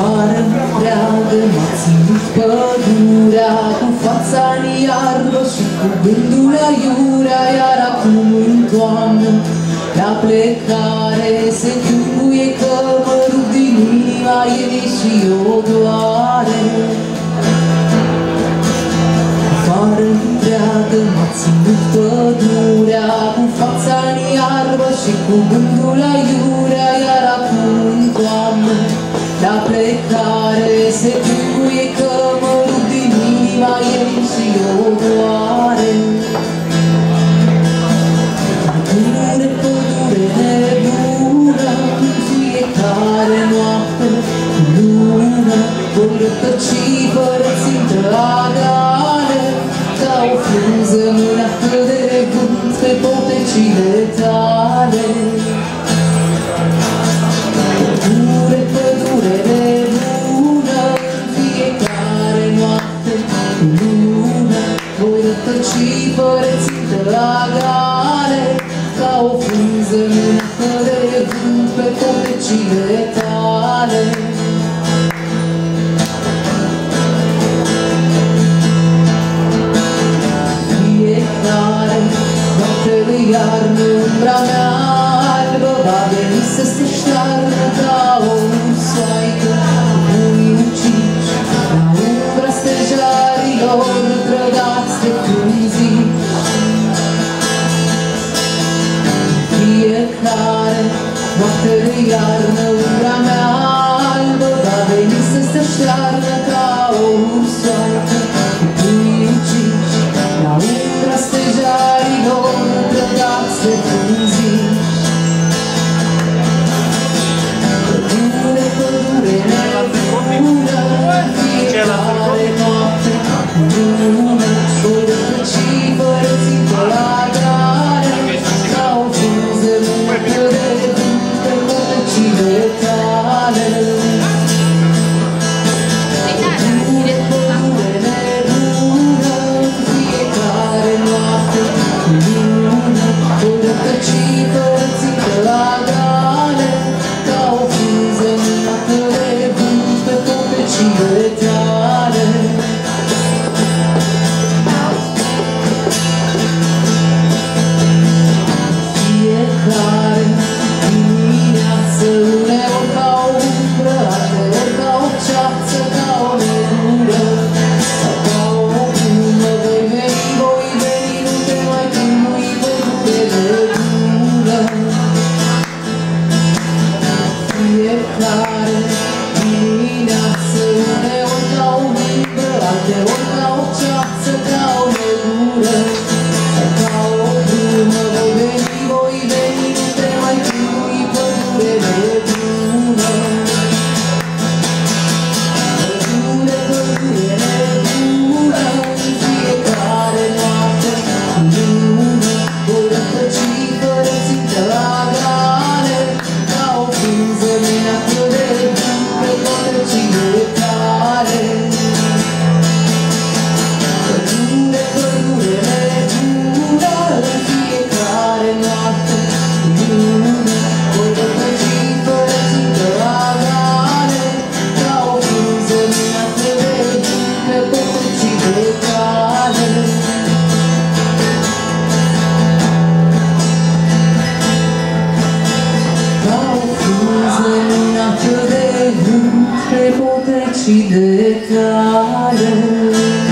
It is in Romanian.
afară vreagă M-a ținut pădurea cu fața în iarbă Și cu gândul la iurea Iar acum în toamnă la plecare se chiuie că mă rup din inima ei și o doare. Afară întreagă m-a ținut pădurea Cu fața în iarbă și cu gândul la Pădure, pădure de lună noapte cu Voi rătăci părețită la gale Ca o frunză lunată de vânt Pe potecile tale Fiecare noapte de iarnă Poate de iarnă umbra mea albă Va veni să se ștearnă ca o ursă. she. し出たる